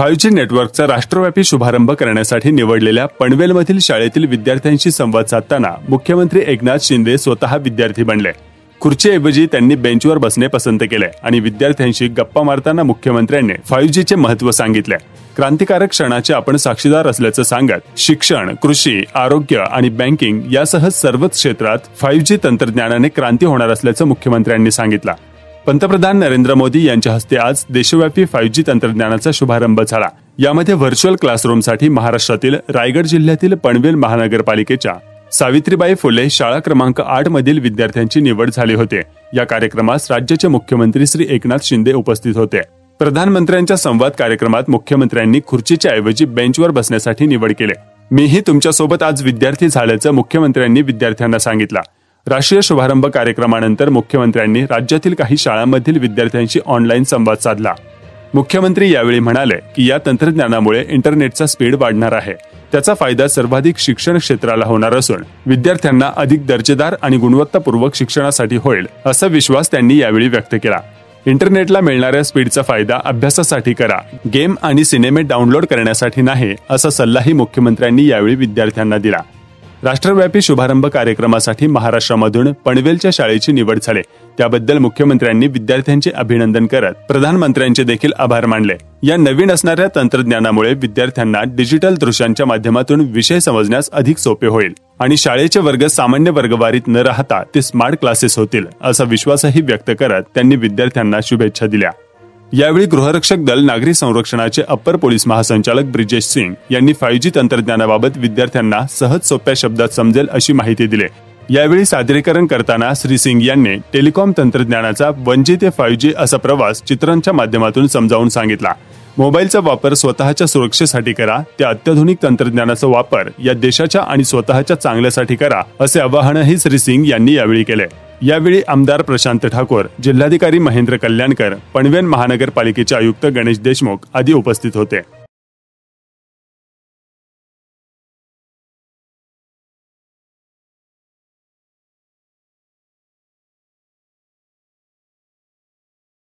Five G नेटवर्कचा राष्ट्रव्यापी शुभारंभ करण्यासाठी निवडलेल्या पनवेलमधील शाळेतील विद्यार्थ्यांशी संवाद साधताना मुख्यमंत्री एकनाथ शिंदे स्वतः विद्यार्थी बनले. खुर्चीऐवजी त्यांनी बेंचवर बसणे पसंत केले आणि विद्यार्थ्यांशी गप्पा मारताना मुख्यमंत्र्यांनी फाईव्ह जीचे महत्त्व सांगितले. क्रांतिकारक क्षणाचे आपण साक्षीदार असल्याचं सांगत शिक्षण कृषी आरोग्य आणि बँकिंग यासह सर्वच क्षेत्रात फाईव्ह जी तंत्रज्ञानाने क्रांती होणार असल्याचं मुख्यमंत्र्यांनी सांगितलं. पंतप्रधान नरेंद्र मोदी यांच्या हस्ते आज देशव्यापी फाईव्ह जी तंत्रज्ञानाचा शुभारंभ झाला. यामध्ये व्हर्च्युअल क्लासरूमसाठी महाराष्ट्रातील रायगड जिल्ह्यातील पनवेल महानगरपालिकेच्या सावित्रीबाई फुले शाळा क्रमांक आठ मधील विद्यार्थ्यांची निवड झाली होते. या कार्यक्रमास राज्याचे मुख्यमंत्री श्री एकनाथ शिंदे उपस्थित होते. प्रधानमंत्र्यांच्या संवाद कार्यक्रमात मुख्यमंत्र्यांनी खुर्चीच्या ऐवजी बेंचवर बसण्यासाठी निवड केले. मीही तुमच्यासोबत आज विद्यार्थी झाल्याचं मुख्यमंत्र्यांनी विद्यार्थ्यांना सांगितलं. राष्ट्रीय शुभारंभ कार्यक्रमानंतर मुख्यमंत्र्यांनी राज्यातील काही शाळांमधील विद्यार्थ्यांशी ऑनलाईन संवाद साधला. मुख्यमंत्री यावेळी म्हणाले की या तंत्रज्ञानामुळे इंटरनेटचा स्पीड वाढणार आहे. त्याचा फायदा सर्वाधिक शिक्षण क्षेत्राला होणार असून विद्यार्थ्यांना अधिक दर्जेदार आणि गुणवत्तापूर्वक शिक्षणासाठी होईल असा विश्वास त्यांनी यावेळी व्यक्त केला. इंटरनेटला मिळणाऱ्या स्पीडचा फायदा अभ्यासासाठी करा गेम आणि सिनेमे डाउनलोड करण्यासाठी नाही असा सल्लाही मुख्यमंत्र्यांनी यावेळी विद्यार्थ्यांना दिला. राष्ट्रव्यापी शुभारंभ कार्यक्रमासाठी महाराष्ट्रामधून पनवेलच्या शाळेची निवड झाली. त्याबद्दल मुख्यमंत्र्यांनी विद्यार्थ्यांचे अभिनंदन करत प्रधानमंत्र्यांचे देखील आभार मानले. या नवीन असणाऱ्या तंत्रज्ञानामुळे विद्यार्थ्यांना डिजिटल दृश्यांच्या माध्यमातून विषय समजण्यास अधिक सोपे होईल आणि शाळेचे वर्ग सामान्य वर्गवारीत न राहता ते स्मार्ट क्लासेस होतील असा विश्वासही व्यक्त करत त्यांनी विद्यार्थ्यांना शुभेच्छा दिल्या. यावेळी गृहरक्षक दल नागरी संरक्षणाचे अप्पर पोलीस महासंचालक ब्रिजेश सिंग यांनी फाईव्ह जी तंत्रज्ञानाबाबत विद्यार्थ्यांना सहज सोप्या शब्दात समजेल अशी माहिती दिली. यावेळी सादरीकरण करताना श्री सिंग यांनी टेलिकॉम तंत्रज्ञानाचा वन जी ते फाईव्ह जी असा प्रवास चित्रांच्या माध्यमातून समजावून सांगितला. मोबाईलचा वापर स्वतःच्या सुरक्षेसाठी करा त्या अत्याधुनिक तंत्रज्ञानाचा वापर या देशाच्या आणि स्वतःच्या चांगल्यासाठी करा असे आवाहनही श्री सिंग यांनी यावेळी केले. यावेळी आमदार प्रशांत ठाकूर जिल्हाधिकारी महेंद्र कल्याणकर पणवेन महानगरपालिकेचे आयुक्त गणेश देशमुख आदी उपस्थित होते.